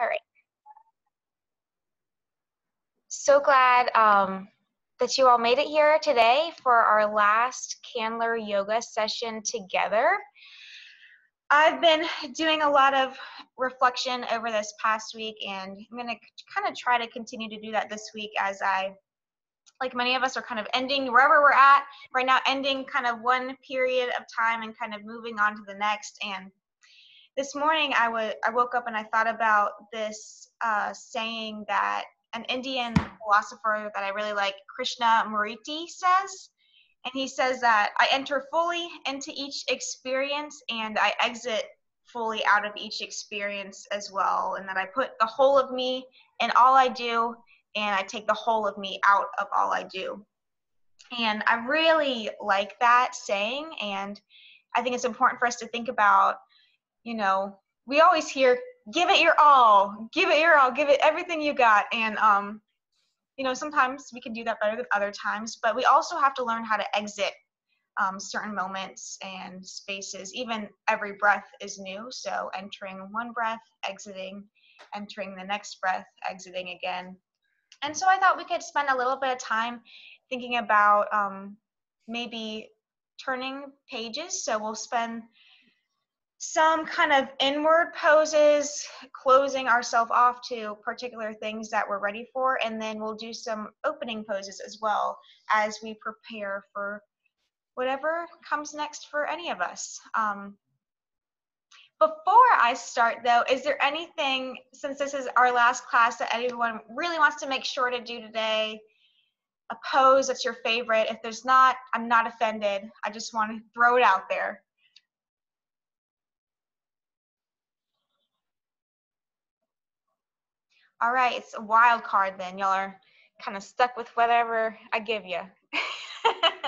All right. So glad um, that you all made it here today for our last Candler yoga session together. I've been doing a lot of reflection over this past week, and I'm going to kind of try to continue to do that this week as I, like many of us, are kind of ending wherever we're at right now, ending kind of one period of time and kind of moving on to the next. And this morning I, w- I woke up and I thought about this uh, saying that an Indian philosopher that I really like, Krishna Krishnamurti, says. And he says that I enter fully into each experience and I exit fully out of each experience as well. And that I put the whole of me in all I do and I take the whole of me out of all I do. And I really like that saying. And I think it's important for us to think about you know, we always hear, give it your all, give it your all, give it everything you got. And, um, you know, sometimes we can do that better than other times, but we also have to learn how to exit um, certain moments and spaces. Even every breath is new. So entering one breath, exiting, entering the next breath, exiting again. And so I thought we could spend a little bit of time thinking about um, maybe turning pages. So we'll spend some kind of inward poses, closing ourselves off to particular things that we're ready for, and then we'll do some opening poses as well as we prepare for whatever comes next for any of us. Um, before I start though, is there anything, since this is our last class, that anyone really wants to make sure to do today? A pose that's your favorite. If there's not, I'm not offended. I just want to throw it out there. All right, it's a wild card then. Y'all are kind of stuck with whatever I give you.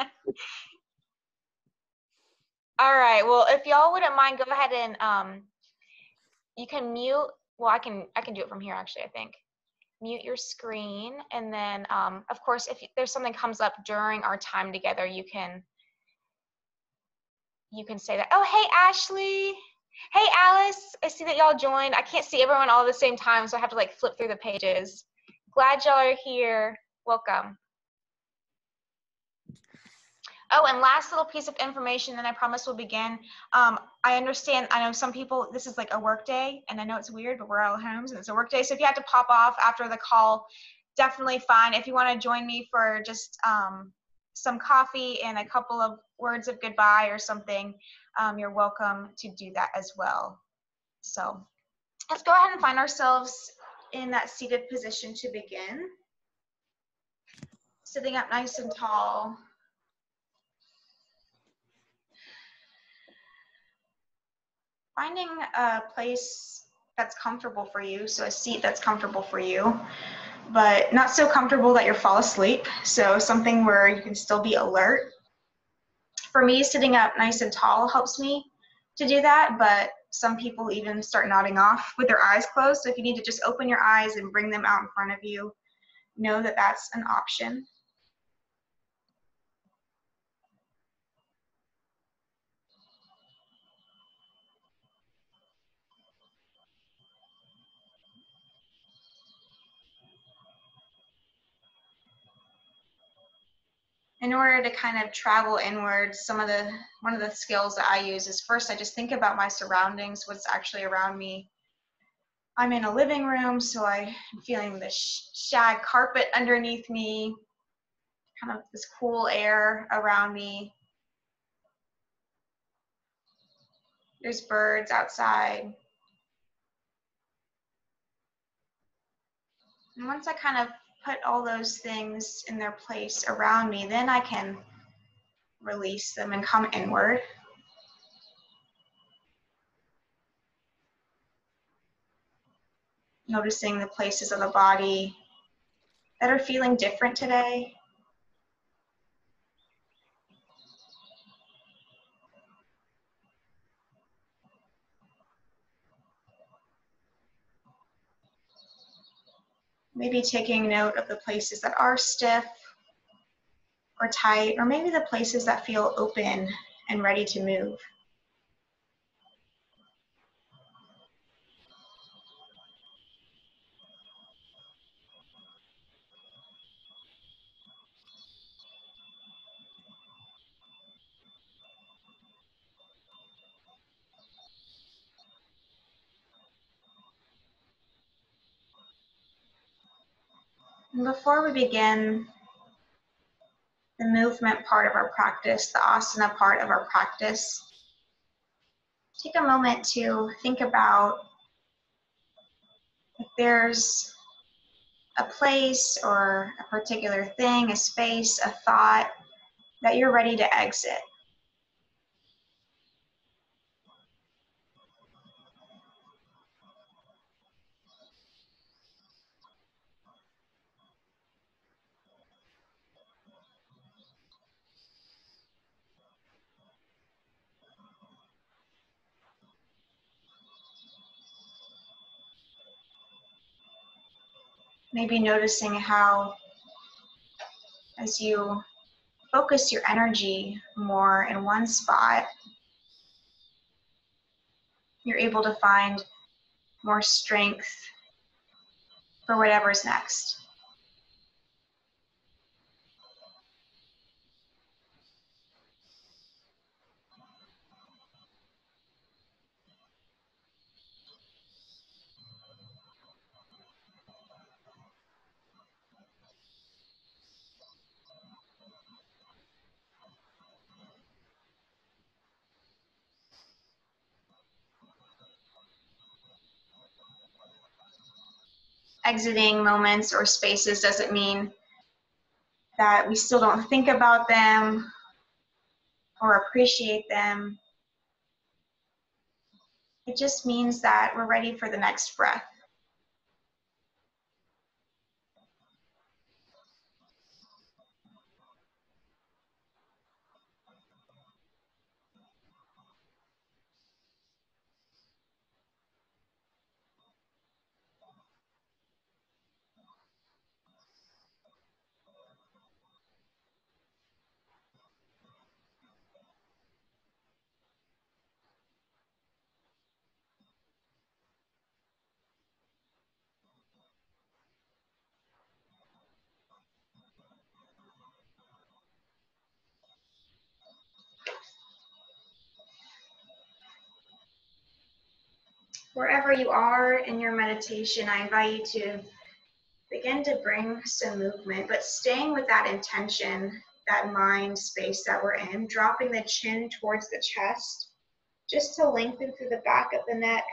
All right, well, if y'all wouldn't mind, go ahead and um, you can mute. Well, I can I can do it from here actually. I think mute your screen, and then um, of course, if there's something comes up during our time together, you can you can say that. Oh, hey, Ashley. Hey, Alice, I see that y'all joined. I can't see everyone all at the same time, so I have to like flip through the pages. Glad y'all are here. Welcome. Oh, and last little piece of information, then I promise we'll begin. Um, I understand, I know some people, this is like a work day, and I know it's weird, but we're all homes and it's a work day. So if you have to pop off after the call, definitely fine. If you want to join me for just um, some coffee and a couple of words of goodbye or something, um, you're welcome to do that as well. So let's go ahead and find ourselves in that seated position to begin. Sitting up nice and tall. Finding a place that's comfortable for you, so a seat that's comfortable for you, but not so comfortable that you fall asleep. So something where you can still be alert for me, sitting up nice and tall helps me to do that, but some people even start nodding off with their eyes closed. So if you need to just open your eyes and bring them out in front of you, know that that's an option. In order to kind of travel inwards, some of the one of the skills that I use is first I just think about my surroundings, what's actually around me. I'm in a living room, so I'm feeling the shag carpet underneath me, kind of this cool air around me. There's birds outside. And once I kind of put all those things in their place around me, then I can release them and come inward. Noticing the places of the body that are feeling different today. Maybe taking note of the places that are stiff or tight, or maybe the places that feel open and ready to move. Before we begin the movement part of our practice, the asana part of our practice, take a moment to think about if there's a place or a particular thing, a space, a thought that you're ready to exit. Maybe noticing how as you focus your energy more in one spot, you're able to find more strength for whatever's next. Exiting moments or spaces doesn't mean that we still don't think about them or appreciate them. It just means that we're ready for the next breath. Wherever you are in your meditation, I invite you to begin to bring some movement, but staying with that intention, that mind space that we're in, dropping the chin towards the chest, just to lengthen through the back of the neck.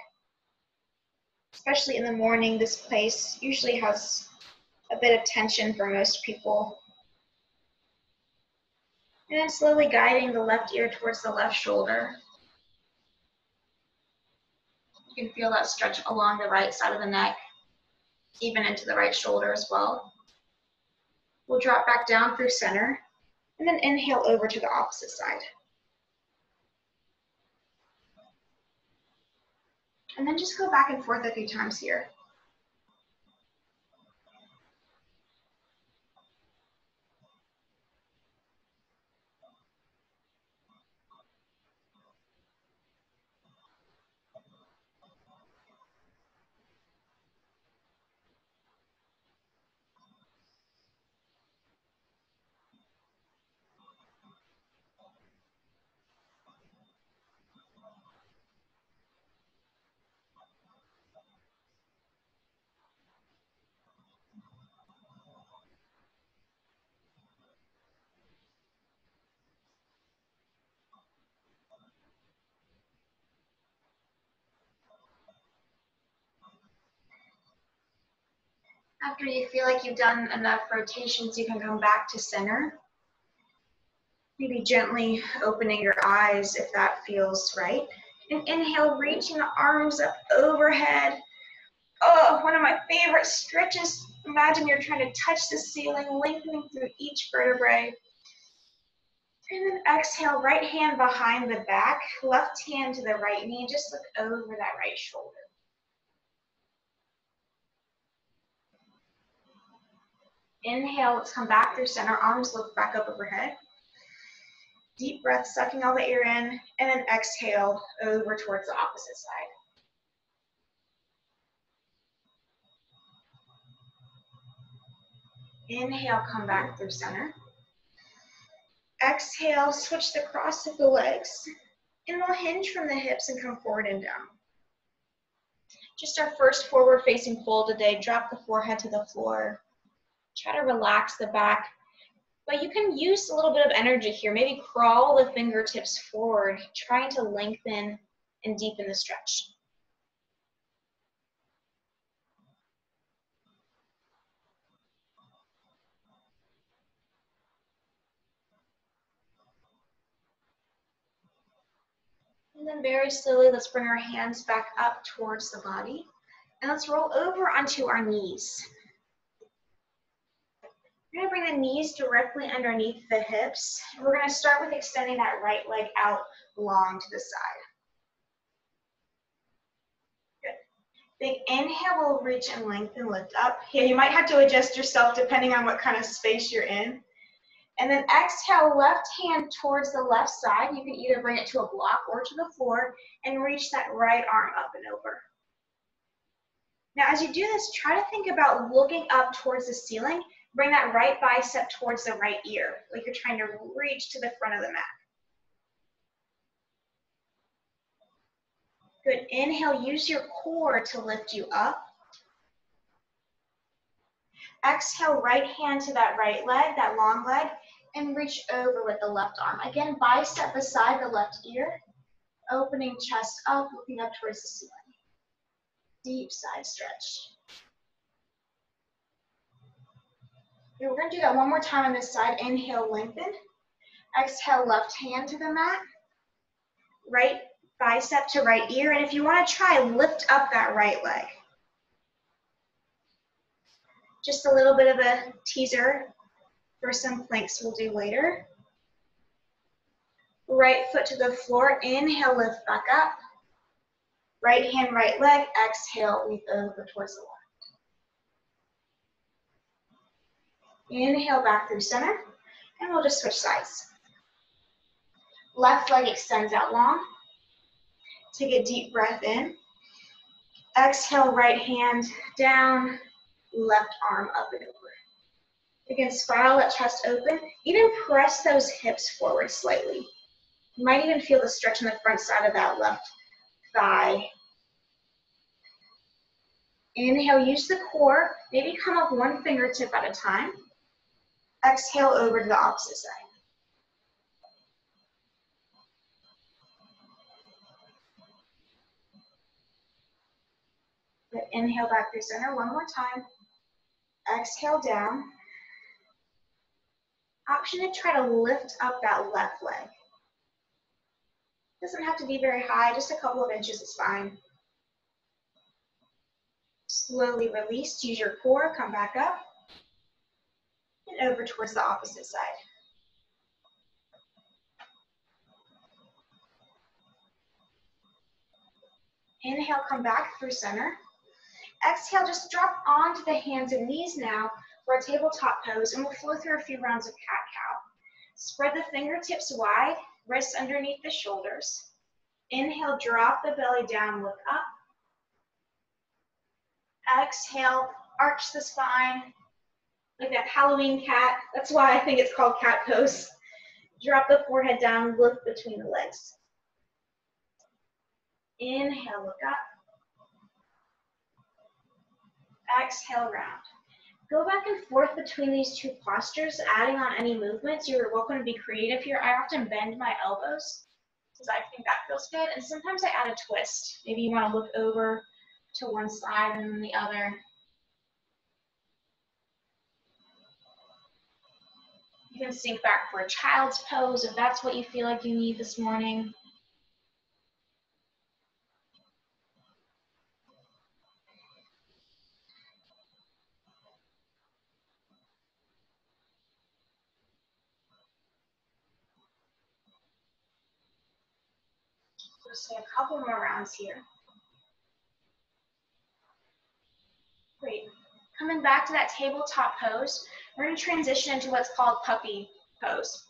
Especially in the morning, this place usually has a bit of tension for most people. And then slowly guiding the left ear towards the left shoulder. You can feel that stretch along the right side of the neck, even into the right shoulder as well. We'll drop back down through center and then inhale over to the opposite side. And then just go back and forth a few times here. After you feel like you've done enough rotations, you can come back to center. Maybe gently opening your eyes if that feels right. And inhale, reaching the arms up overhead. Oh, one of my favorite stretches. Imagine you're trying to touch the ceiling, lengthening through each vertebrae. And then exhale, right hand behind the back, left hand to the right knee. Just look over that right shoulder. Inhale, let's come back through center, arms lift back up overhead. Deep breath, sucking all the air in, and then exhale over towards the opposite side. Inhale, come back through center. Exhale, switch the cross of the legs, and we'll hinge from the hips and come forward and down. Just our first forward facing fold today. Drop the forehead to the floor. Try to relax the back. But you can use a little bit of energy here. Maybe crawl the fingertips forward, trying to lengthen and deepen the stretch. And then very slowly, let's bring our hands back up towards the body. And let's roll over onto our knees. We're gonna bring the knees directly underneath the hips. We're gonna start with extending that right leg out long to the side. Good. Big inhale, we'll reach and lengthen, lift up. Here, you might have to adjust yourself depending on what kind of space you're in. And then exhale, left hand towards the left side. You can either bring it to a block or to the floor and reach that right arm up and over. Now, as you do this, try to think about looking up towards the ceiling. Bring that right bicep towards the right ear, like you're trying to reach to the front of the mat. Good. Inhale, use your core to lift you up. Exhale, right hand to that right leg, that long leg, and reach over with the left arm. Again, bicep beside the left ear, opening chest up, looking up towards the ceiling. Deep side stretch. Okay, we're gonna do that one more time on this side. Inhale, lengthen. Exhale, left hand to the mat. Right bicep to right ear. And if you wanna try, lift up that right leg. Just a little bit of a teaser for some planks we'll do later. Right foot to the floor, inhale, lift back up. Right hand, right leg, exhale, leap over towards the left. Inhale back through center, and we'll just switch sides. Left leg extends out long. Take a deep breath in. Exhale, right hand down, left arm up and over. Again, spiral that chest open. Even press those hips forward slightly. You might even feel the stretch in the front side of that left thigh. Inhale, use the core. Maybe come up one fingertip at a time. Exhale over to the opposite side. Good. Inhale back through center one more time. Exhale down. Option to try to lift up that left leg. Doesn't have to be very high, just a couple of inches is fine. Slowly release, use your core, come back up, and over towards the opposite side. Inhale, come back through center. Exhale, just drop onto the hands and knees now for a tabletop pose, and we'll flow through a few rounds of cat-cow. Spread the fingertips wide, wrists underneath the shoulders. Inhale, drop the belly down, look up. Exhale, arch the spine, like that Halloween cat. That's why I think it's called cat pose. Drop the forehead down, look between the legs. Inhale, look up. Exhale, round. Go back and forth between these two postures, adding on any movements. You're welcome to be creative here. I often bend my elbows because I think that feels good. And sometimes I add a twist. Maybe you want to look over to one side and then the other. You can sink back for a child's pose if that's what you feel like you need this morning. Just a couple more rounds here. Great. Coming back to that tabletop pose, we're going to transition into what's called puppy pose.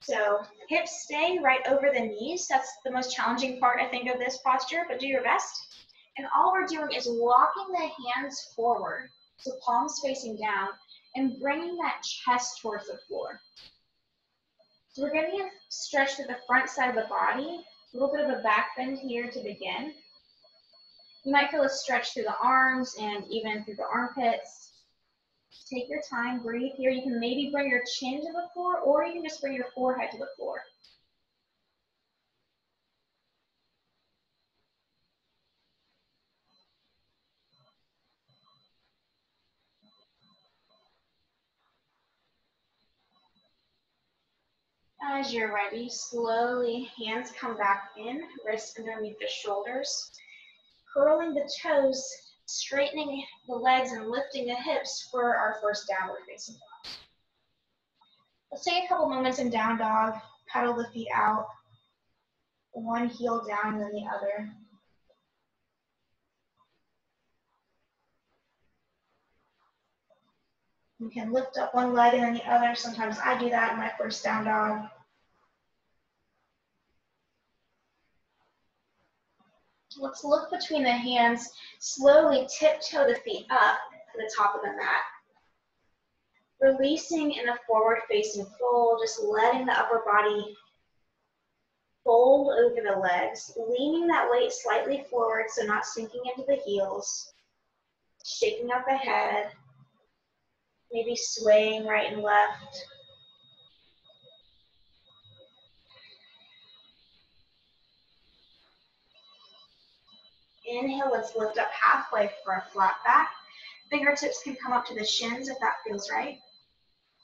So hips stay right over the knees. That's the most challenging part, I think, of this posture, but do your best. And all we're doing is walking the hands forward, so palms facing down, and bringing that chest towards the floor. So we're getting a stretch to the front side of the body, a little bit of a back bend here to begin. You might feel a stretch through the arms and even through the armpits. Take your time, breathe here. You can maybe bring your chin to the floor or you can just bring your forehead to the floor. As you're ready, slowly hands come back in, wrists underneath the shoulders, curling the toes, straightening the legs and lifting the hips for our first downward facing dog. Let's take a couple moments in down dog, pedal the feet out, one heel down and then the other. You can lift up one leg and then the other. Sometimes I do that in my first down dog. Let's look between the hands. Slowly tiptoe the feet up to the top of the mat. Releasing in a forward facing fold, just letting the upper body fold over the legs, leaning that weight slightly forward so not sinking into the heels, shaking out the head, maybe swaying right and left. Inhale, let's lift up halfway for a flat back. Fingertips can come up to the shins if that feels right.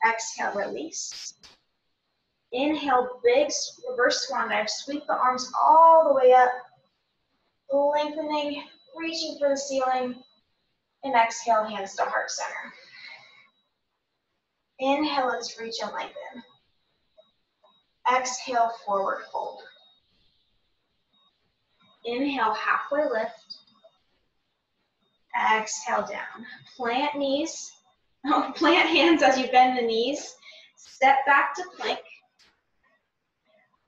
Exhale, release. Inhale, big reverse swan dive. Sweep the arms all the way up, lengthening, reaching for the ceiling. And exhale, hands to heart center. Inhale, let's reach and lengthen. Exhale, forward fold. Inhale, halfway lift. Exhale down. Plant knees. Oh, plant hands as you bend the knees. Step back to plank.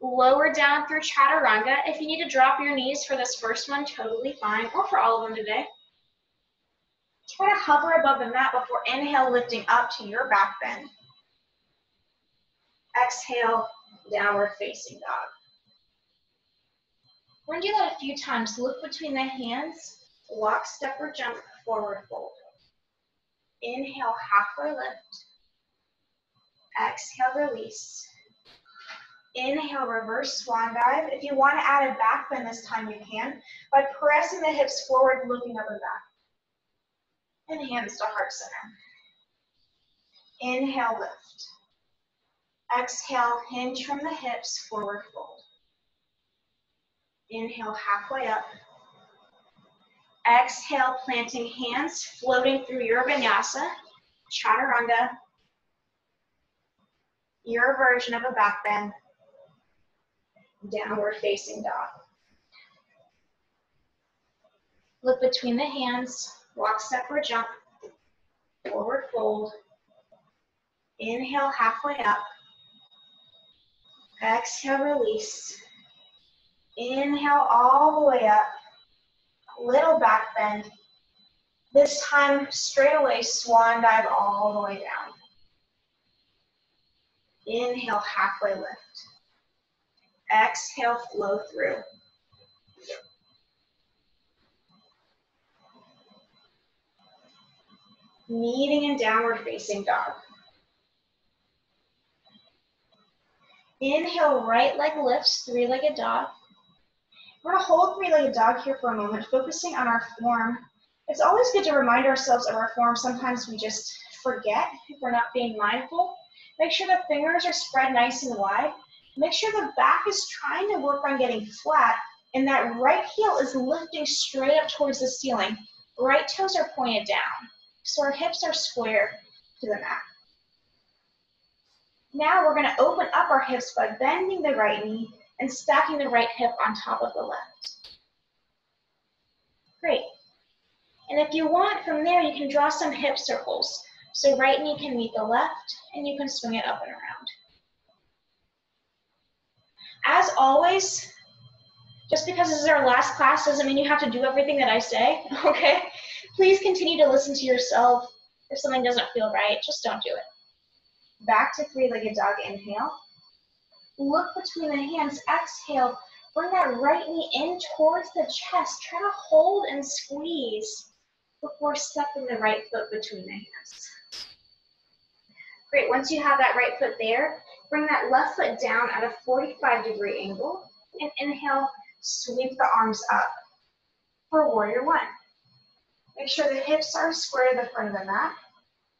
Lower down through chaturanga. If you need to drop your knees for this first one, totally fine, or for all of them today. Try to hover above the mat before inhale, lifting up to your back bend. Exhale, downward facing dog. We're gonna do that a few times. Look between the hands, walk, step, or jump, forward fold. Inhale, halfway lift. Exhale, release. Inhale, reverse swan dive. If you want to add a back bend this time, you can by pressing the hips forward, looking up and back and hands to heart center. Inhale, lift. Exhale, hinge from the hips, forward fold. Inhale, halfway up. Exhale, planting hands, floating through your vinyasa, chaturanga, your version of a back bend, downward facing dog. Look between the hands, Walk, step, or jump. Forward fold. Inhale, halfway up. Exhale, release. Inhale all the way up. Little back bend. This time, straight away, swan dive all the way down. Inhale, halfway lift. Exhale, flow through. Meeting in downward facing dog. Inhale, right leg lifts, three-legged dog. We're gonna hold three-legged dog here for a moment, focusing on our form. It's always good to remind ourselves of our form. Sometimes we just forget if we're not being mindful. Make sure the fingers are spread nice and wide. Make sure the back is trying to work on getting flat and that right heel is lifting straight up towards the ceiling. Right toes are pointed down so our hips are square to the mat. Now we're going to open up our hips by bending the right knee and stacking the right hip on top of the left. Great. And if you want, from there, you can draw some hip circles. So right knee can meet the left, and you can swing it up and around. As always, just because this is our last class doesn't mean you have to do everything that I say, okay? Please continue to listen to yourself. If something doesn't feel right, just don't do it. Back to three-legged dog, inhale. Look between the hands, exhale. Bring that right knee in towards the chest. Try to hold and squeeze before stepping the right foot between the hands. Great, once you have that right foot there, bring that left foot down at a 45 degree angle and inhale, sweep the arms up for warrior one. Make sure the hips are square to the front of the mat.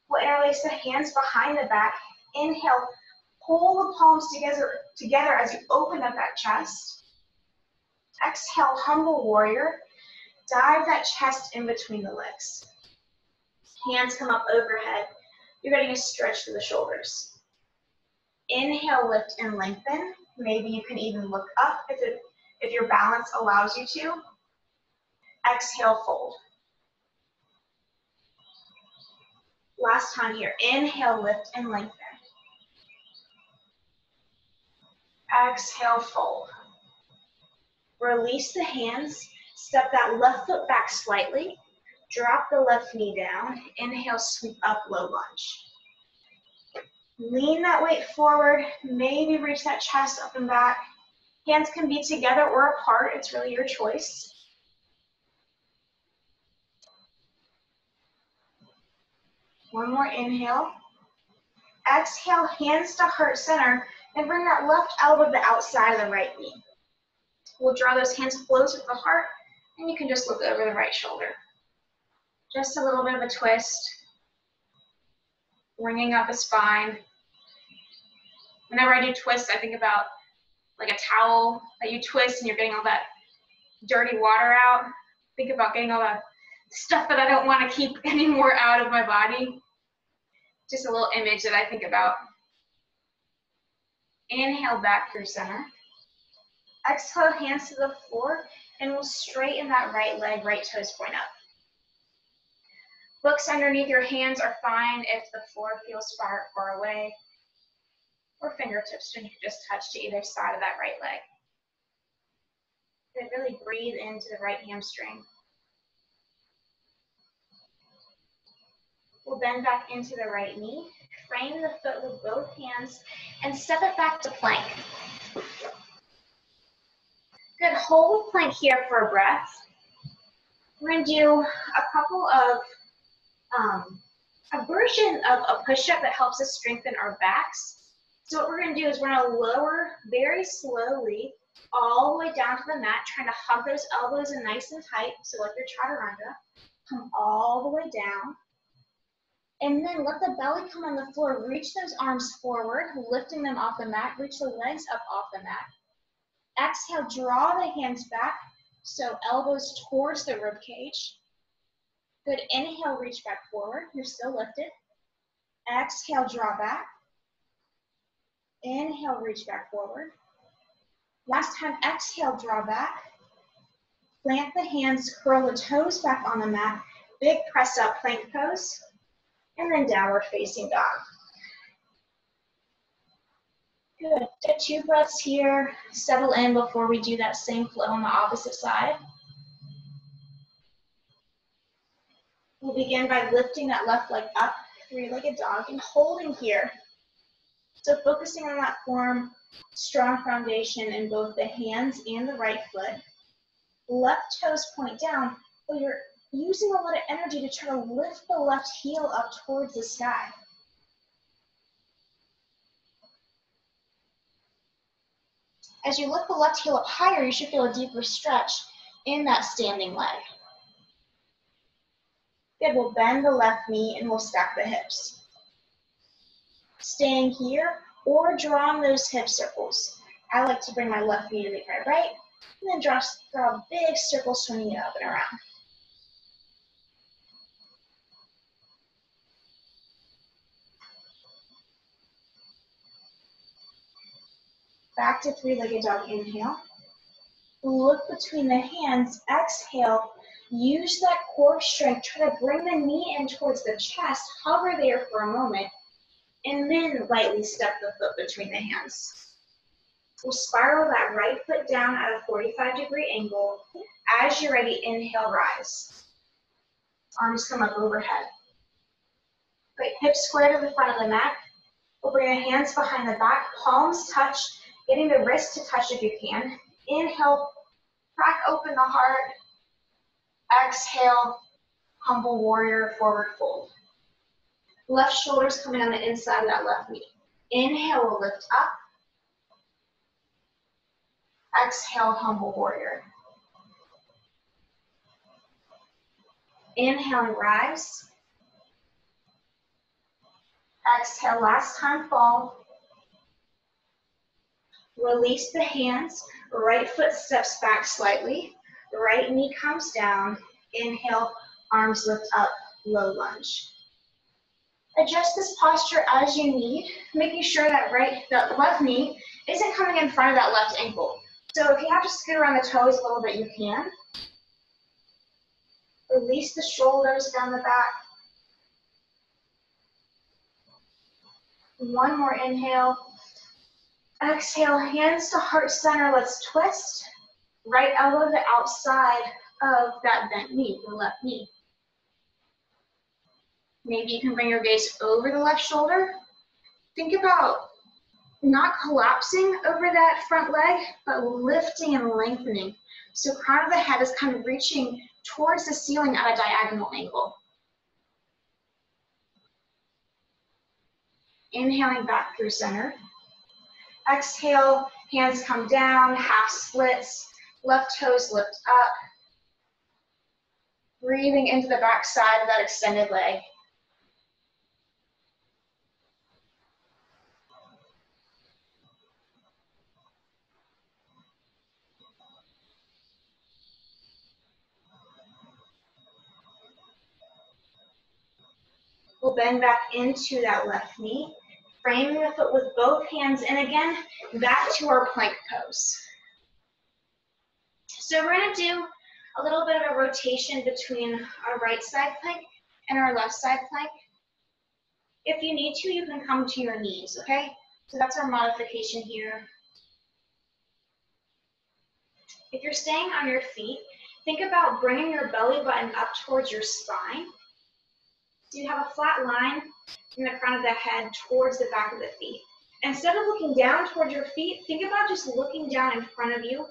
We'll interlace the hands behind the back. Inhale, pull the palms together, together as you open up that chest. Exhale, humble warrior. Dive that chest in between the legs. Hands come up overhead. You're getting a stretch to the shoulders. Inhale, lift and lengthen. Maybe you can even look up if, it, if your balance allows you to. Exhale, fold. Last time here. Inhale, lift and lengthen. Exhale, fold. Release the hands. Step that left foot back slightly. Drop the left knee down. Inhale, sweep up, low lunge. Lean that weight forward. Maybe reach that chest up and back. Hands can be together or apart. It's really your choice. One more inhale. Exhale, hands to heart center, and bring that left elbow to the outside of the right knee. We'll draw those hands close with the heart, and you can just look over the right shoulder. Just a little bit of a twist, bringing up the spine. Whenever I do twists, I think about like a towel that you twist and you're getting all that dirty water out. Think about getting all that stuff that I don't want to keep anymore out of my body. Just a little image that I think about. Inhale back through center. Exhale, hands to the floor, and we'll straighten that right leg, right toes point up. Books underneath your hands are fine if the floor feels far, far away, or fingertips when you just touch to either side of that right leg. Good, really breathe into the right hamstring. We'll bend back into the right knee, frame the foot with both hands, and step it back to plank. Good, hold plank here for a breath. We're gonna do a couple of, um, a version of a push-up that helps us strengthen our backs. So what we're gonna do is we're gonna lower very slowly all the way down to the mat, trying to hug those elbows in nice and tight, so like your chaturanga. Come all the way down. And then let the belly come on the floor. Reach those arms forward, lifting them off the mat. Reach the legs up off the mat. Exhale, draw the hands back. So elbows towards the rib cage. Good, inhale, reach back forward. You're still lifted. Exhale, draw back. Inhale, reach back forward. Last time, exhale, draw back. Plant the hands, curl the toes back on the mat. Big press up plank pose and then downward facing dog. Good, take two breaths here, settle in before we do that same flow on the opposite side. We'll begin by lifting that left leg up, three-legged dog, and holding here. So focusing on that form, strong foundation in both the hands and the right foot. Left toes point down, but you're using a lot of energy to try to lift the left heel up towards the sky. As you lift the left heel up higher, you should feel a deeper stretch in that standing leg. Good, we'll bend the left knee and we'll stack the hips. Staying here or drawing those hip circles. I like to bring my left knee to meet my right and then draw, draw a big circle swinging it up and around. Back to three-legged dog, inhale. Look between the hands, exhale. Use that core strength. Try to bring the knee in towards the chest. Hover there for a moment. And then lightly step the foot between the hands. We'll spiral that right foot down at a 45 degree angle. As you're ready, inhale, rise. Arms come up overhead. Great, hips square to the front of the mat. We'll bring the hands behind the back, palms touch, getting the wrist to touch if you can. Inhale, crack open the heart. Exhale, humble warrior, forward fold. Left shoulder's coming on the inside of that left knee. Inhale, we'll lift up. Exhale, humble warrior. Inhale rise. Exhale, last time fall. Release the hands. Right foot steps back slightly. Right knee comes down. Inhale, arms lift up, low lunge. Adjust this posture as you need, making sure that right, that left knee isn't coming in front of that left ankle. So if you have to scoot around the toes a little bit, you can. Release the shoulders down the back. One more inhale. Exhale, hands to heart center. Let's twist. Right elbow to outside of that bent knee, the left knee. Maybe you can bring your gaze over the left shoulder. Think about not collapsing over that front leg, but lifting and lengthening. So crown of the head is kind of reaching towards the ceiling at a diagonal angle. Inhaling back through center. Exhale, hands come down, half splits, left toes lift up. Breathing into the back side of that extended leg. We'll bend back into that left knee, framing the foot with both hands, and again, back to our plank pose. So we're gonna do a little bit of a rotation between our right side plank and our left side plank. If you need to, you can come to your knees, okay? So that's our modification here. If you're staying on your feet, think about bringing your belly button up towards your spine so you have a flat line from the crown of the head towards the back of the feet. Instead of looking down towards your feet, think about just looking down in front of you,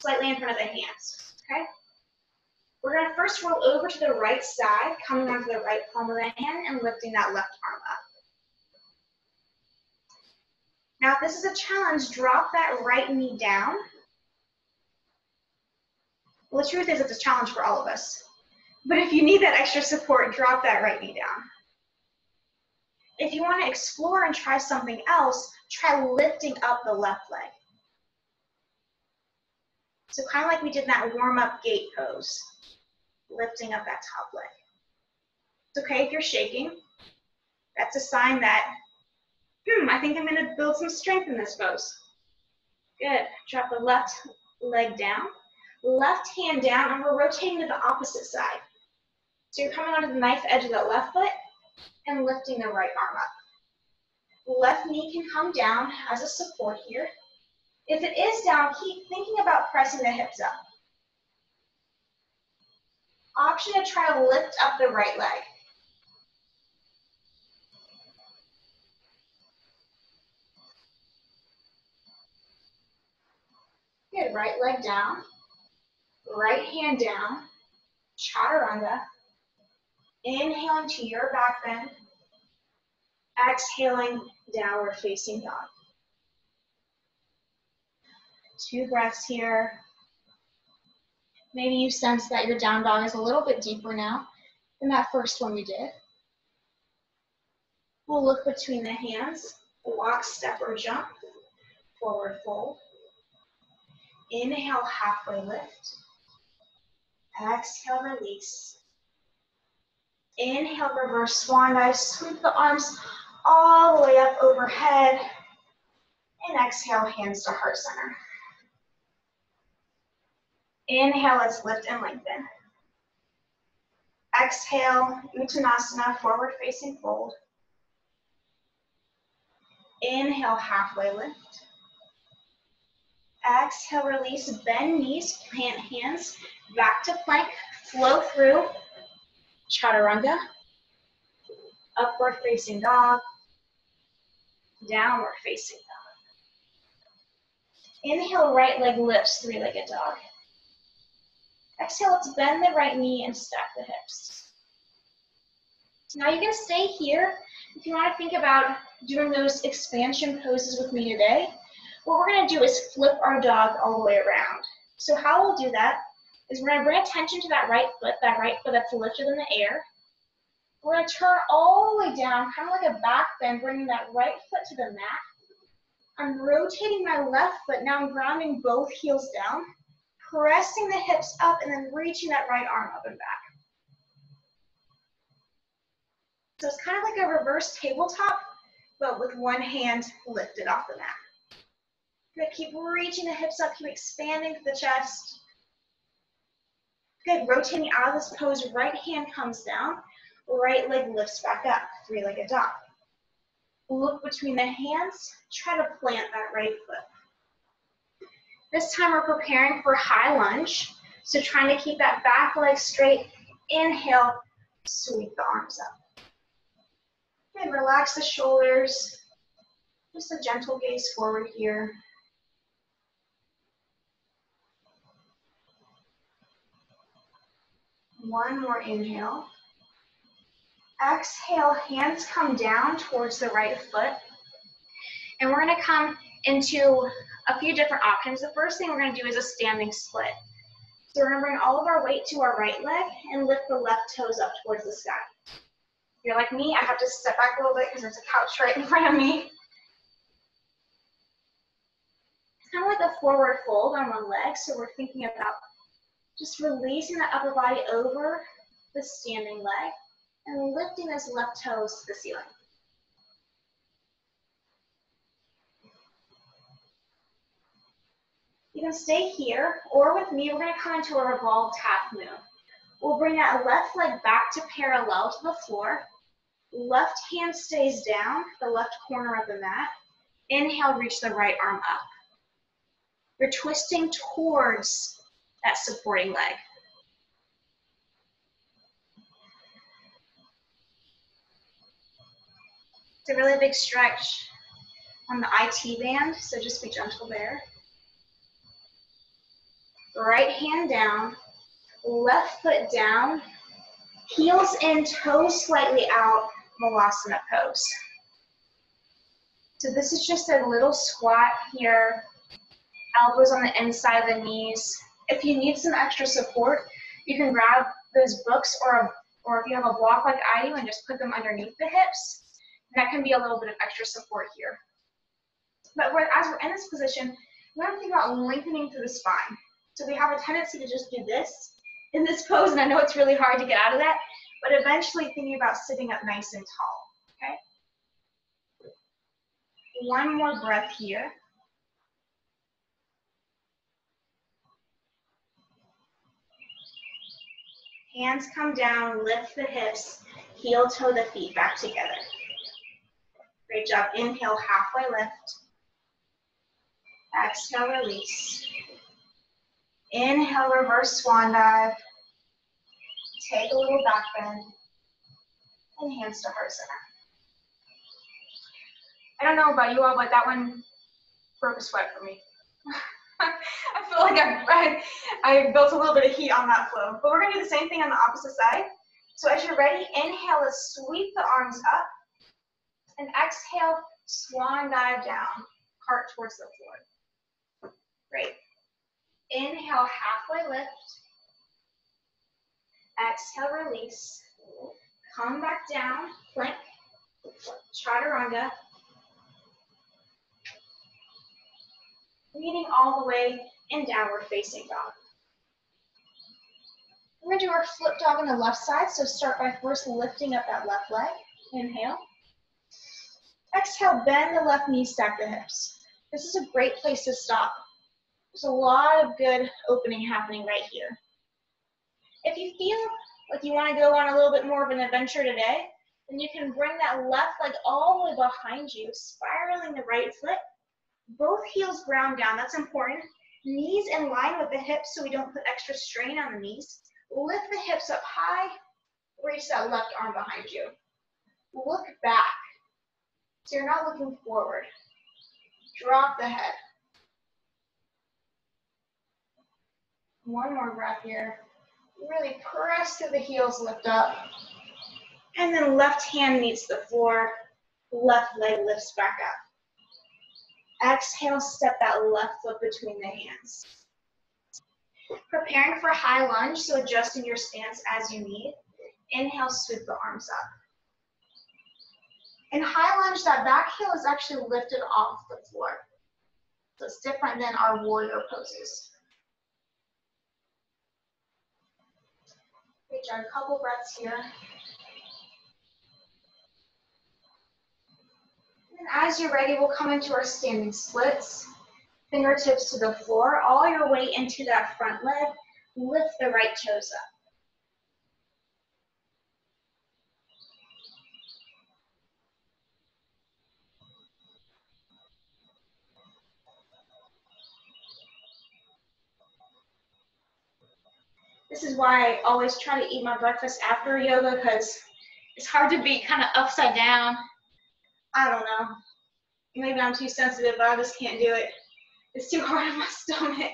slightly in front of the hands, okay? We're gonna first roll over to the right side, coming onto the right palm of the hand and lifting that left arm up. Now, if this is a challenge, drop that right knee down. Well, the truth is it's a challenge for all of us. But if you need that extra support, drop that right knee down. If you want to explore and try something else, try lifting up the left leg. So kind of like we did that warm-up gate pose, lifting up that top leg. It's okay if you're shaking. That's a sign that, hmm, I think I'm gonna build some strength in this pose. Good, drop the left leg down, left hand down, and we're rotating to the opposite side. So you're coming onto the knife edge of the left foot and lifting the right arm up. Left knee can come down as a support here. If it is down, keep thinking about pressing the hips up. Option to try to lift up the right leg. Good, right leg down, right hand down, chaturanga, Inhale into your back bend. Exhaling, downward facing dog. Two breaths here. Maybe you sense that your down dog is a little bit deeper now than that first one you did. We'll look between the hands, walk, step, or jump, forward fold. Inhale, halfway lift. Exhale, release. Inhale, reverse swan dive. Sweep the arms all the way up overhead. And exhale, hands to heart center. Inhale, let's lift and lengthen. Exhale, Uttanasana, forward facing fold. Inhale, halfway lift. Exhale, release, bend knees, plant hands, back to plank, flow through, chaturanga, upward facing dog, downward facing dog. Inhale, right leg lifts, three-legged dog. Exhale, let's bend the right knee and stack the hips. Now you can stay here. If you want to think about doing those expansion poses with me today, what we're going to do is flip our dog all the way around. So how we'll do that is we're going to bring attention to that right foot, that right foot that's lifted in the air. We're to turn all the way down, kind of like a back bend, bringing that right foot to the mat. I'm rotating my left foot. Now I'm grounding both heels down, pressing the hips up, and then reaching that right arm up and back. So it's kind of like a reverse tabletop, but with one hand lifted off the mat. Good, keep reaching the hips up, keep expanding the chest. Good, rotating out of this pose, right hand comes down, right leg lifts back up, three-legged dog. Look between the hands, try to plant that right foot. This time we're preparing for high lunge, so trying to keep that back leg straight. Inhale, sweep the arms up. Good, relax the shoulders. Just a gentle gaze forward here. One more inhale. Exhale, hands come down towards the right foot. And we're gonna come into a few different options. The first thing we're gonna do is a standing split. So we're gonna bring all of our weight to our right leg and lift the left toes up towards the sky. If you're like me, I have to step back a little bit because there's a couch right in front of me. It's kind of like a forward fold on one leg, so we're thinking about just releasing the upper body over the standing leg and lifting those left toes to the ceiling. You can stay here, or with me, we're gonna come into a revolved half moon. We'll bring that left leg back to parallel to the floor. Left hand stays down, the left corner of the mat. Inhale, reach the right arm up. You're twisting towards that supporting leg. It's a really big stretch on the IT band, so just be gentle there. Right hand down, left foot down, heels in, toes slightly out, Malasana pose. So this is just a little squat here, elbows on the inside of the knees, if you need some extra support, you can grab those books or, a, or if you have a block like I do and just put them underneath the hips. That can be a little bit of extra support here. But we're, as we're in this position, we want to think about lengthening through the spine. So we have a tendency to just do this in this pose, and I know it's really hard to get out of that, but eventually thinking about sitting up nice and tall, okay? One more breath here. Hands come down, lift the hips, heel toe the feet back together. Great job. Inhale, halfway lift. Exhale, release. Inhale, reverse swan dive. Take a little back bend. And hands to heart center. I don't know about you all, but that one broke a sweat for me. I feel like I, I, I built a little bit of heat on that flow. But we're gonna do the same thing on the opposite side. So as you're ready, inhale, let's sweep the arms up. And exhale, swan dive down, heart towards the floor. Great. Inhale, halfway lift. Exhale, release. Come back down, plank, chaturanga. leading all the way in downward facing dog. We're gonna do our flip dog on the left side, so start by first lifting up that left leg. Inhale. Exhale, bend the left knee, stack the hips. This is a great place to stop. There's a lot of good opening happening right here. If you feel like you wanna go on a little bit more of an adventure today, then you can bring that left leg all the way behind you, spiraling the right foot, both heels ground down, that's important. Knees in line with the hips so we don't put extra strain on the knees. Lift the hips up high, reach that left arm behind you. Look back, so you're not looking forward. Drop the head. One more breath here. Really press through the heels, lift up. And And then left hand meets the floor, left leg lifts back up. Exhale, step that left foot between the hands. Preparing for high lunge, so adjusting your stance as you need. Inhale, sweep the arms up. In high lunge, that back heel is actually lifted off the floor. So it's different than our warrior poses. Job, a couple breaths here. And as you're ready, we'll come into our standing splits. Fingertips to the floor, all your weight into that front leg. Lift the right toes up. This is why I always try to eat my breakfast after yoga because it's hard to be kind of upside down. I don't know. Maybe I'm too sensitive, but I just can't do it. It's too hard on my stomach.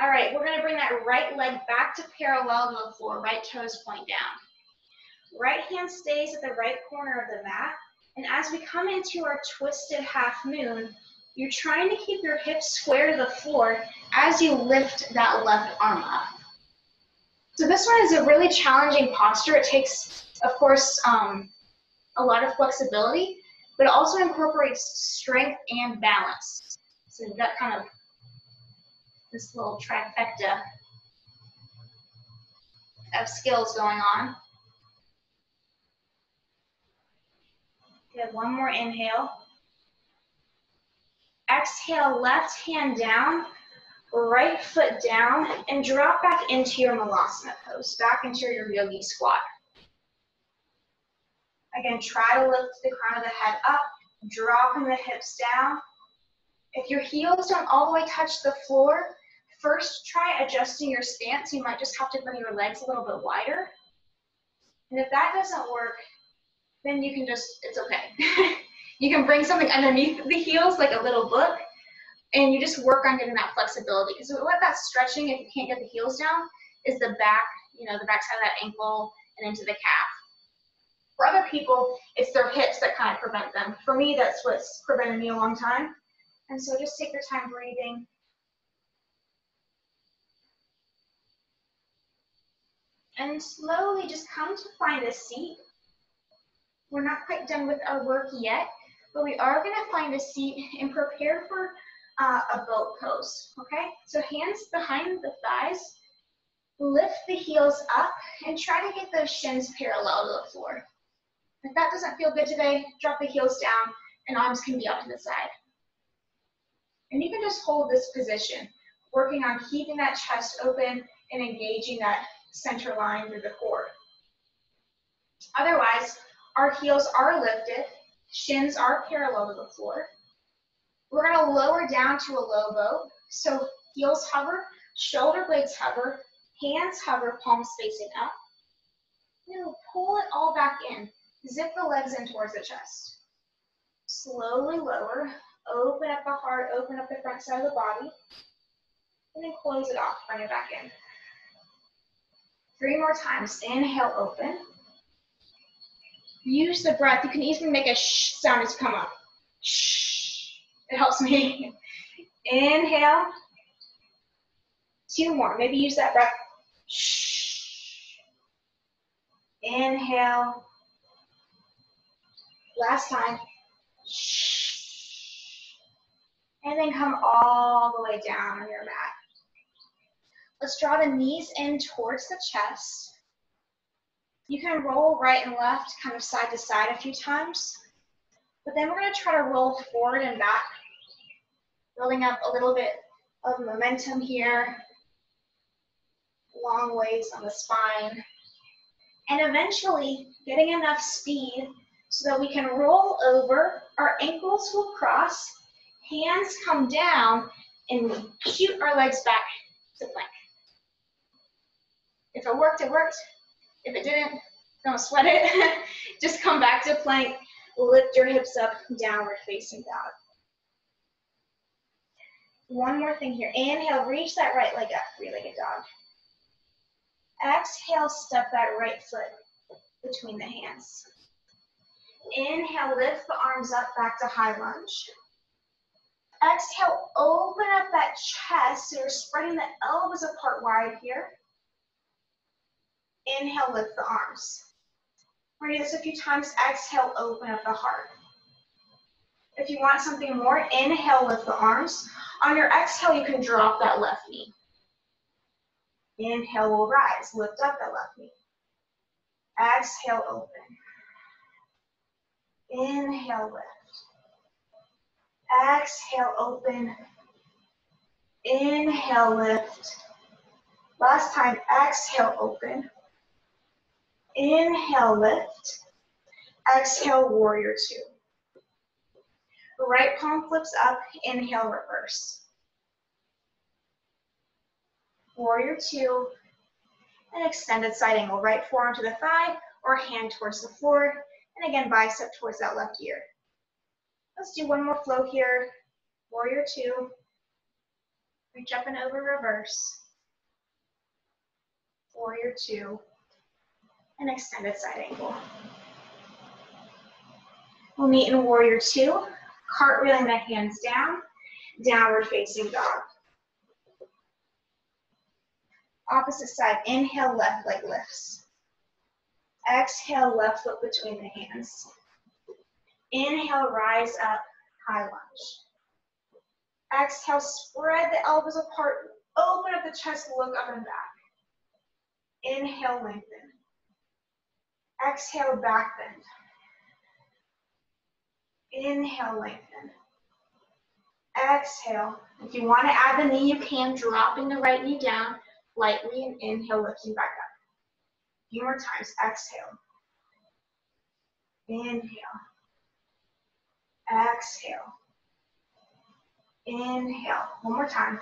All right, we're gonna bring that right leg back to parallel to the floor, right toes point down. Right hand stays at the right corner of the mat. And as we come into our twisted half moon, you're trying to keep your hips square to the floor as you lift that left arm up. So this one is a really challenging posture. It takes, of course, um, a lot of flexibility, but it also incorporates strength and balance. So you've got kind of this little trifecta of skills going on. Good, one more inhale. Exhale, left hand down, right foot down, and drop back into your Malasana pose, back into your yogi squat. Again, try to lift the crown of the head up, dropping the hips down. If your heels don't all the way touch the floor, first try adjusting your stance. You might just have to bring your legs a little bit wider. And if that doesn't work, then you can just, it's okay. You can bring something underneath the heels, like a little book, and you just work on getting that flexibility. Because what that stretching, if you can't get the heels down, is the back, you know, the back side of that ankle and into the calf. For other people, it's their hips that kind of prevent them. For me, that's what's prevented me a long time. And so just take your time breathing. And slowly just come to find a seat. We're not quite done with our work yet, but we are gonna find a seat and prepare for uh, a boat pose, okay? So hands behind the thighs, lift the heels up, and try to get those shins parallel to the floor. If that doesn't feel good today, drop the heels down and arms can be up to the side. And you can just hold this position, working on keeping that chest open and engaging that center line through the core. Otherwise, our heels are lifted, Shins are parallel to the floor. We're gonna lower down to a low boat. So heels hover, shoulder blades hover, hands hover, palms facing up. Then pull it all back in. Zip the legs in towards the chest. Slowly lower, open up the heart, open up the front side of the body. And then close it off, bring it back in. Three more times. Inhale, open. Use the breath. You can easily make a shh sound as you come up. Shh. It helps me. Inhale. Two more. Maybe use that breath. Shh. Inhale. Last time. Shh. And then come all the way down on your mat. Let's draw the knees in towards the chest. You can roll right and left, kind of side to side a few times. But then we're gonna try to roll forward and back, building up a little bit of momentum here, long ways on the spine, and eventually getting enough speed so that we can roll over, our ankles will cross, hands come down, and shoot our legs back to plank. If it worked, it worked. If it didn't, don't sweat it. Just come back to plank. Lift your hips up, downward facing dog. One more thing here. Inhale, reach that right leg up, three-legged dog. Exhale, step that right foot between the hands. Inhale, lift the arms up back to high lunge. Exhale, open up that chest. So you're spreading the elbows apart wide here. Inhale, lift the arms. Do this a few times. Exhale, open up the heart. If you want something more, inhale, lift the arms. On your exhale, you can drop that left knee. Inhale, will rise. Lift up that left knee. Exhale, open. Inhale, lift. Exhale, open. Inhale, lift. Last time, exhale, open. Inhale, lift. Exhale, warrior two. Right palm flips up, inhale, reverse. Warrior two, and extended side angle. Right forearm to the thigh or hand towards the floor. And again, bicep towards that left ear. Let's do one more flow here. Warrior two. Reach up and over, reverse. Warrior two. And extended side angle. We'll meet in warrior two. Cartwheeling the hands down. Downward facing dog. Opposite side, inhale, left leg lifts. Exhale, left foot between the hands. Inhale, rise up, high lunge. Exhale, spread the elbows apart, open up the chest, look up and back. Inhale, lengthen. Exhale, back bend. Inhale, lengthen. Exhale. If you want to add the knee, you can, dropping the right knee down lightly and inhale, lifting back up. A few more times. Exhale. Inhale. Exhale. Inhale. One more time.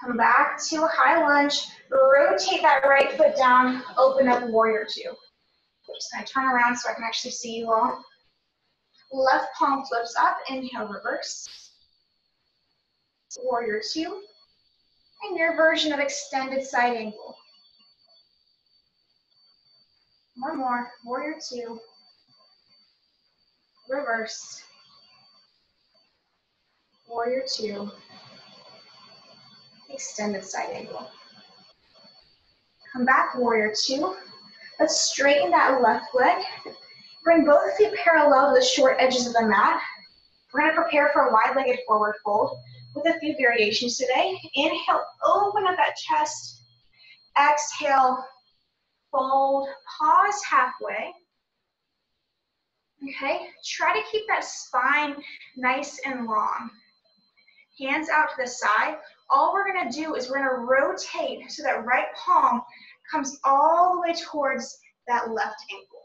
Come back to high lunge. Rotate that right foot down. Open up warrior two. Just gonna turn around so I can actually see you all. Left palm flips up. Inhale, reverse. Warrior two. And your version of extended side angle. One more. Warrior two. Reverse. Warrior two. Extended side angle. Come back, warrior two. Let's straighten that left leg. Bring both feet parallel to the short edges of the mat. We're gonna prepare for a wide-legged forward fold with a few variations today. Inhale, open up that chest. Exhale, fold, pause halfway. Okay, try to keep that spine nice and long. Hands out to the side. All we're gonna do is we're gonna rotate so that right palm comes all the way towards that left ankle.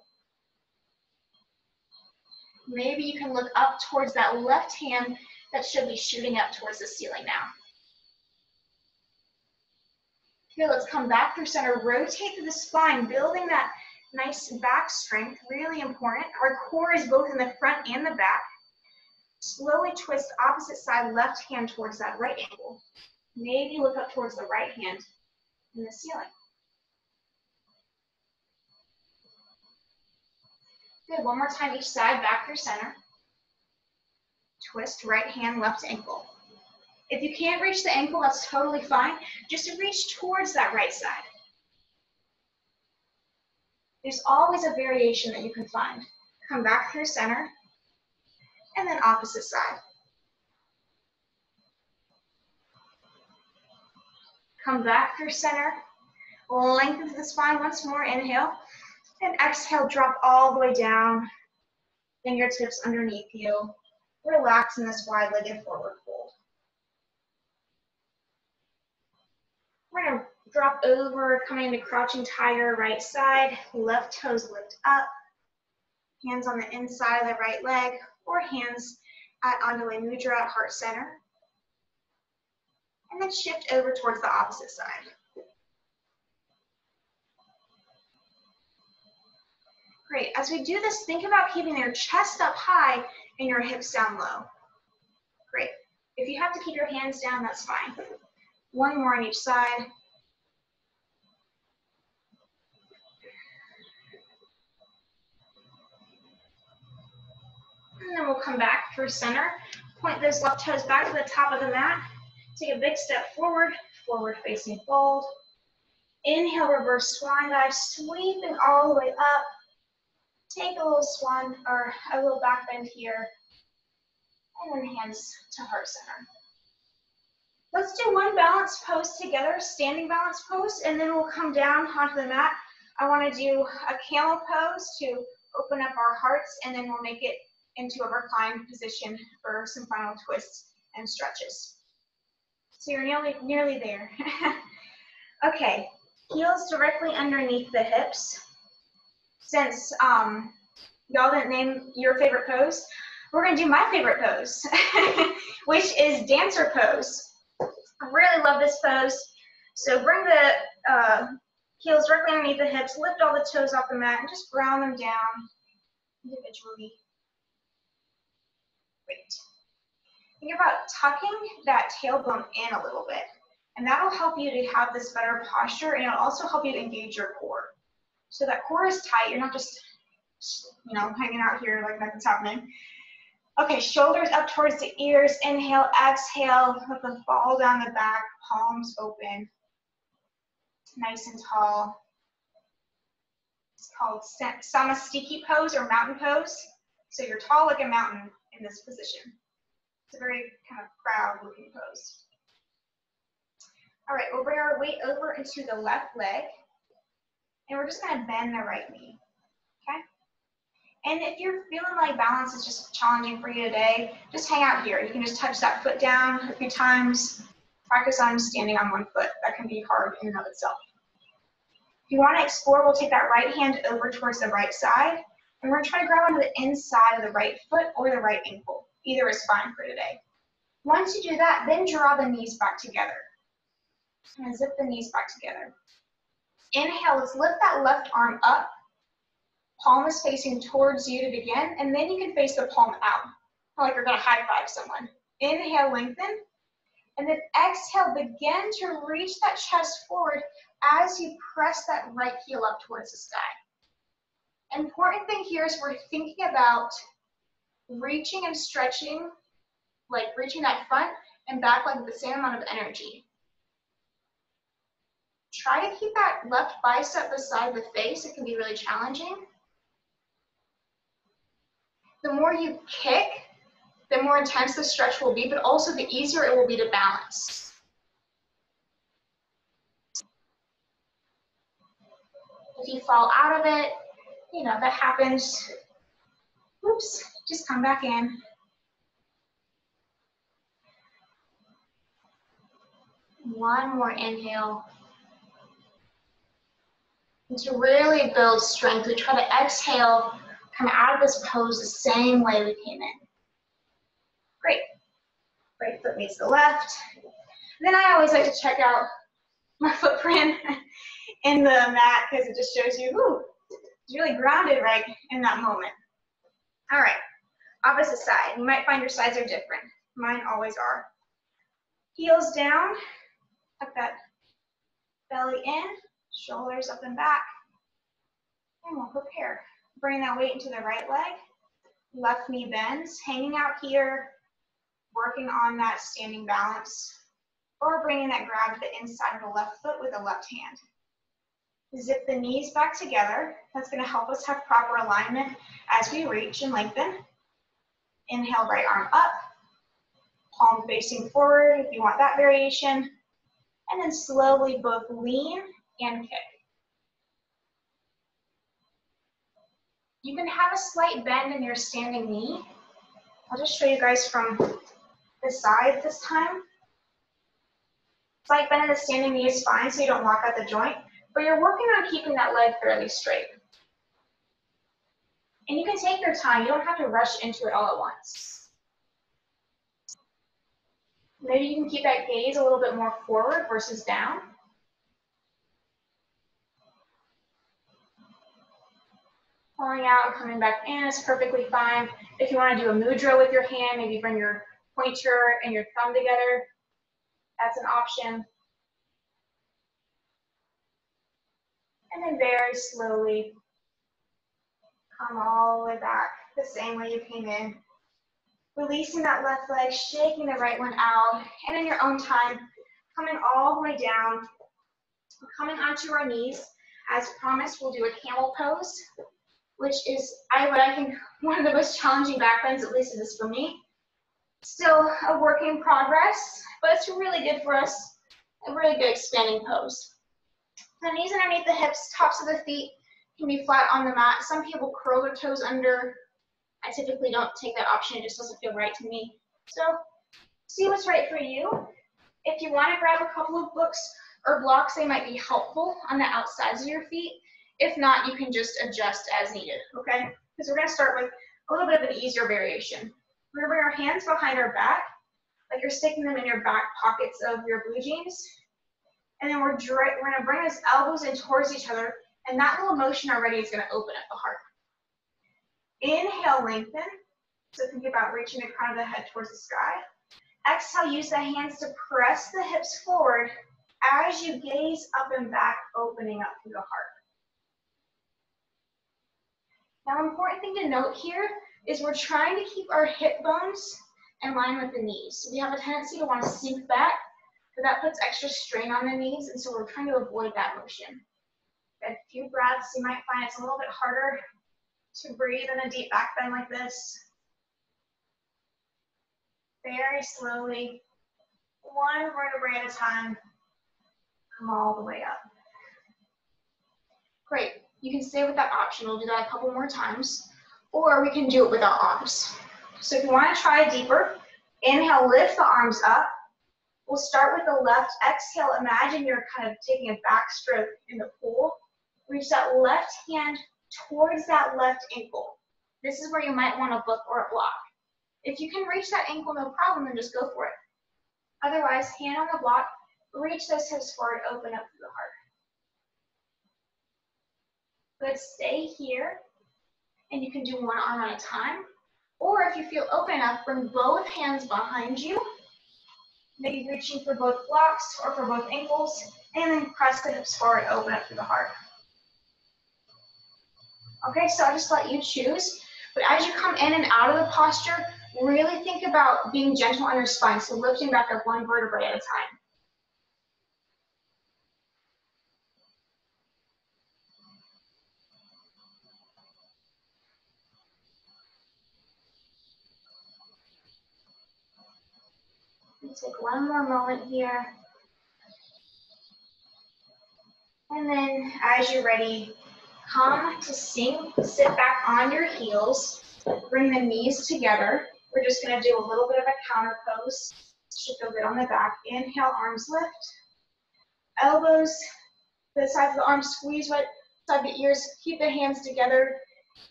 Maybe you can look up towards that left hand that should be shooting up towards the ceiling now. Here, let's come back through center. Rotate through the spine, building that nice back strength, really important. Our core is both in the front and the back. Slowly twist opposite side, left hand towards that right ankle. Maybe look up towards the right hand in the ceiling. Good, one more time each side, back through center. Twist right hand, left ankle. If you can't reach the ankle, that's totally fine. Just reach towards that right side. There's always a variation that you can find. Come back through center, and then opposite side. Come back through center, lengthen the spine once more, inhale, and exhale, drop all the way down, fingertips underneath you. Relax in this wide-legged forward fold. We're gonna drop over, coming into crouching tiger, right side, left toes lift up, hands on the inside of the right leg, or hands at Anjali Mudra at heart center. And then shift over towards the opposite side. Great, as we do this, think about keeping your chest up high and your hips down low. Great. If you have to keep your hands down, that's fine. One more on each side. And then we'll come back through center. Point those left toes back to the top of the mat. Take a big step forward, forward facing fold. Inhale, reverse swan dive, sweeping all the way up. Take a little swan or a little back bend here. And then hands to heart center. Let's do one balance pose together, standing balance pose, and then we'll come down onto the mat. I wanna do a camel pose to open up our hearts, and then we'll make it into a reclined position for some final twists and stretches. So you're nearly, nearly there. okay, heels directly underneath the hips. Since um, y'all didn't name your favorite pose, we're gonna do my favorite pose, which is dancer pose. I really love this pose. So bring the uh, heels directly underneath the hips, lift all the toes off the mat, and just ground them down individually. Great. Think about tucking that tailbone in a little bit. And that'll help you to have this better posture and it'll also help you engage your core. So that core is tight, you're not just, you know, hanging out here like nothing's happening. Okay, shoulders up towards the ears. Inhale, exhale, let them fall down the back, palms open. Nice and tall. It's called Samasthiti pose or mountain pose. So you're tall like a mountain in this position. It's a very kind of proud looking pose. All right, we'll bring our weight over into the left leg. And we're just gonna bend the right knee, okay? And if you're feeling like balance is just challenging for you today, just hang out here. You can just touch that foot down a few times. Practice on standing on one foot. That can be hard in and of itself. If you wanna explore, we'll take that right hand over towards the right side and we're gonna try to grab onto the inside of the right foot or the right ankle. Either is fine for today. Once you do that, then draw the knees back together. And zip the knees back together. Inhale, let's lift that left arm up. Palm is facing towards you to begin, and then you can face the palm out, like you're gonna high five someone. Inhale, lengthen. And then exhale, begin to reach that chest forward as you press that right heel up towards the sky important thing here is we're thinking about reaching and stretching, like reaching that front and back leg with the same amount of energy. Try to keep that left bicep beside the face. It can be really challenging. The more you kick, the more intense the stretch will be, but also the easier it will be to balance. If you fall out of it, you know, that happens. Oops, just come back in. One more inhale. And to really build strength, we try to exhale, come out of this pose the same way we came in. Great. Right foot meets the left. And then I always like to check out my footprint in the mat because it just shows you, ooh, it's really grounded right in that moment. All right, opposite side. You might find your sides are different. Mine always are. Heels down, tuck that belly in, shoulders up and back. And we'll prepare. Bring that weight into the right leg. Left knee bends, hanging out here, working on that standing balance, or bringing that grab to the inside of the left foot with the left hand. Zip the knees back together. That's gonna help us have proper alignment as we reach and lengthen. Inhale, right arm up. Palm facing forward if you want that variation. And then slowly both lean and kick. You can have a slight bend in your standing knee. I'll just show you guys from the side this time. Slight bend in the standing knee is fine so you don't lock out the joint but you're working on keeping that leg fairly straight. And you can take your time. You don't have to rush into it all at once. Maybe you can keep that gaze a little bit more forward versus down. Pulling out and coming back in is perfectly fine. If you want to do a mudra with your hand, maybe bring your pointer and your thumb together. That's an option. And then very slowly come all the way back the same way you came in. Releasing that left leg, shaking the right one out, and in your own time, coming all the way down, coming onto our knees. As promised, we'll do a camel pose, which is I what I think one of the most challenging back bends, at least it is for me. Still a work in progress, but it's really good for us, a really good expanding pose. The knees underneath the hips, tops of the feet can be flat on the mat. Some people curl their toes under. I typically don't take that option, it just doesn't feel right to me. So see what's right for you. If you want to grab a couple of books or blocks, they might be helpful on the outsides of your feet. If not, you can just adjust as needed, okay? Because we're going to start with a little bit of an easier variation. We're going to bring our hands behind our back, like you're sticking them in your back pockets of your blue jeans. And then we're, we're going to bring those elbows in towards each other, and that little motion already is going to open up the heart. Inhale, lengthen. So think about reaching the crown of the head towards the sky. Exhale, use the hands to press the hips forward as you gaze up and back, opening up through the heart. Now, an important thing to note here is we're trying to keep our hip bones in line with the knees. So we have a tendency to want to sink back, but that puts extra strain on the knees, and so we're trying to avoid that motion. A few breaths, you might find it's a little bit harder to breathe in a deep back bend like this. Very slowly, one vertebrae at a time, come all the way up. Great, you can stay with that option. We'll do that a couple more times, or we can do it with our arms. So if you wanna try deeper, inhale, lift the arms up. We'll start with the left. Exhale, imagine you're kind of taking a backstroke in the pool. Reach that left hand towards that left ankle. This is where you might want a book or a block. If you can reach that ankle, no problem, then just go for it. Otherwise, hand on the block, reach those hips forward, open up to the heart. Good, stay here, and you can do one arm at a time. Or if you feel open enough, bring both hands behind you, maybe reaching for both blocks or for both ankles, and then press the hips forward, open up to the heart. Okay, so I'll just let you choose. But as you come in and out of the posture, really think about being gentle on your spine, so lifting back up one vertebrae at a time. Take one more moment here. And then as you're ready, come to sink, sit back on your heels, bring the knees together. We're just gonna do a little bit of a counter pose. Should feel good on the back. Inhale, arms lift. Elbows, the sides of the arms squeeze right side the ears. Keep the hands together.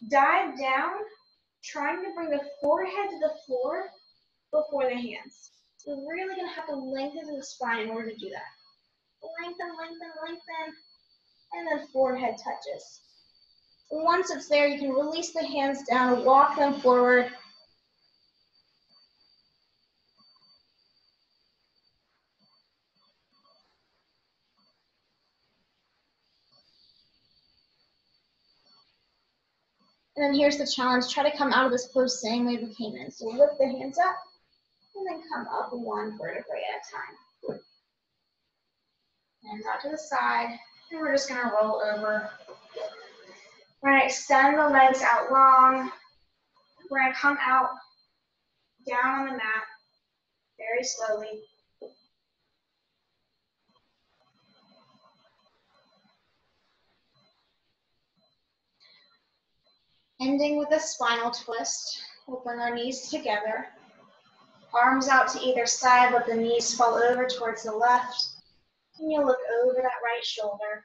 Dive down, trying to bring the forehead to the floor before the hands. We're really gonna have to lengthen the spine in order to do that. Lengthen, lengthen, lengthen, and then forehead touches. Once it's there, you can release the hands down, walk them forward. And then here's the challenge. Try to come out of this pose same way we came in. So lift the hands up and then come up one vertebrae at a time. Hands out to the side. And we're just gonna roll over we're gonna extend the legs out long. We're gonna come out down on the mat very slowly. Ending with a spinal twist. We'll bring our knees together. Arms out to either side, let the knees fall over towards the left. And you'll look over that right shoulder.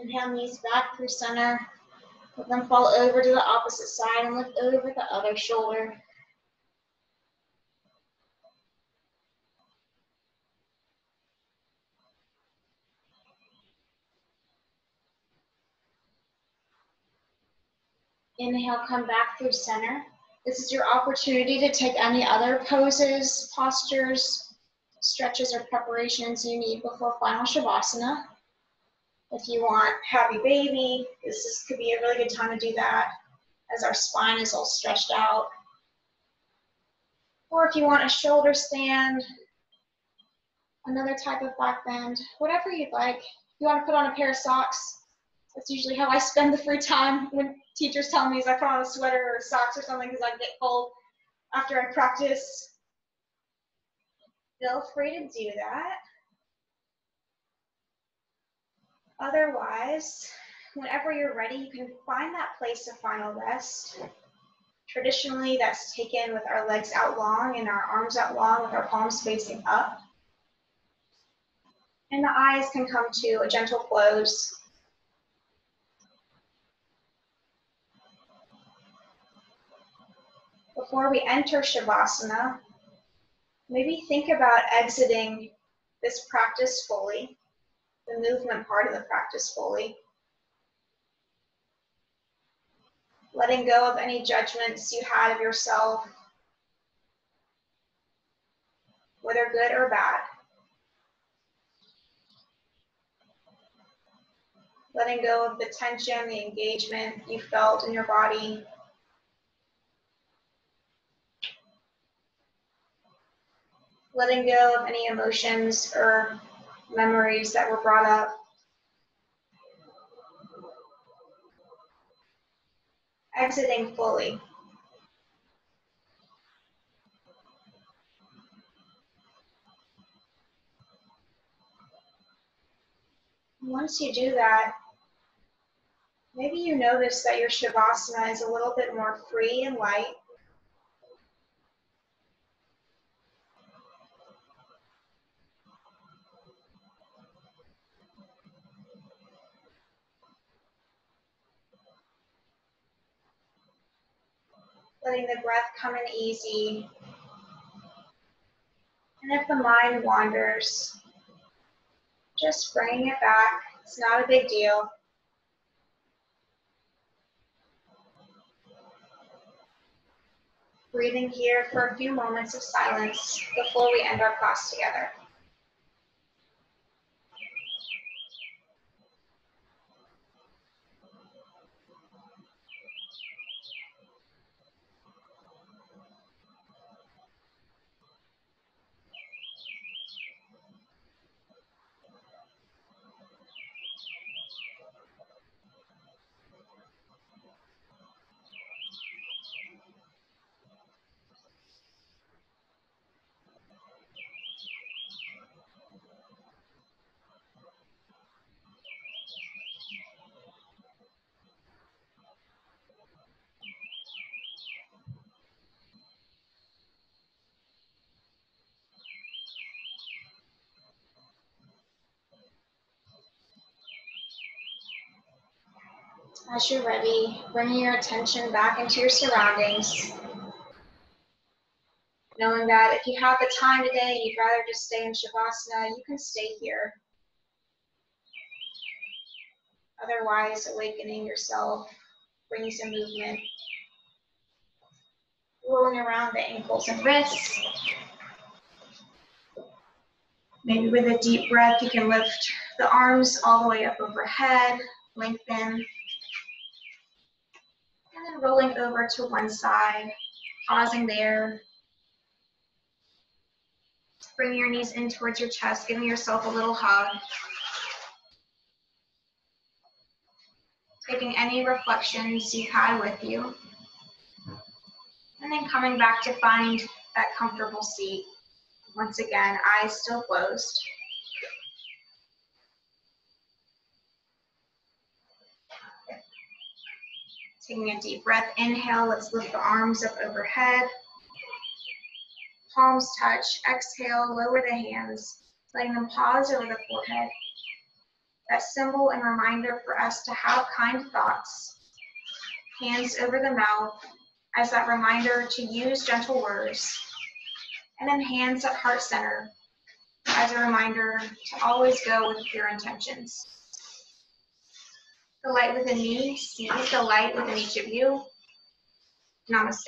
Inhale, knees back through center. Let them fall over to the opposite side and lift over the other shoulder. Inhale, come back through center. This is your opportunity to take any other poses, postures, stretches, or preparations you need before final Shavasana. If you want happy baby, this is, could be a really good time to do that as our spine is all stretched out. Or if you want a shoulder stand, another type of back bend, whatever you'd like. If you want to put on a pair of socks, that's usually how I spend the free time when teachers tell me is I put on a sweater or socks or something because I get cold after I practice. Feel free to do that. Otherwise, whenever you're ready, you can find that place of final rest. Traditionally, that's taken with our legs out long and our arms out long with our palms facing up. And the eyes can come to a gentle close. Before we enter Shavasana, maybe think about exiting this practice fully the movement part of the practice fully. Letting go of any judgments you had of yourself, whether good or bad. Letting go of the tension, the engagement you felt in your body. Letting go of any emotions or memories that were brought up. Exiting fully. Once you do that, maybe you notice that your Shavasana is a little bit more free and light. Letting the breath come in easy. And if the mind wanders, just bringing it back. It's not a big deal. Breathing here for a few moments of silence before we end our class together. As you're ready, bringing your attention back into your surroundings. Knowing that if you have the time today you'd rather just stay in Shavasana, you can stay here. Otherwise, awakening yourself, bringing some movement, rolling around the ankles and wrists. Maybe with a deep breath, you can lift the arms all the way up overhead, lengthen rolling over to one side, pausing there. Bring your knees in towards your chest, giving yourself a little hug. Taking any reflections you've had with you. And then coming back to find that comfortable seat. Once again, eyes still closed. Taking a deep breath, inhale, let's lift the arms up overhead. Palms touch, exhale, lower the hands, letting them pause over the forehead. that symbol and reminder for us to have kind thoughts, hands over the mouth as that reminder to use gentle words, and then hands at heart center as a reminder to always go with pure intentions. The light within me the light within each of you. Namaste.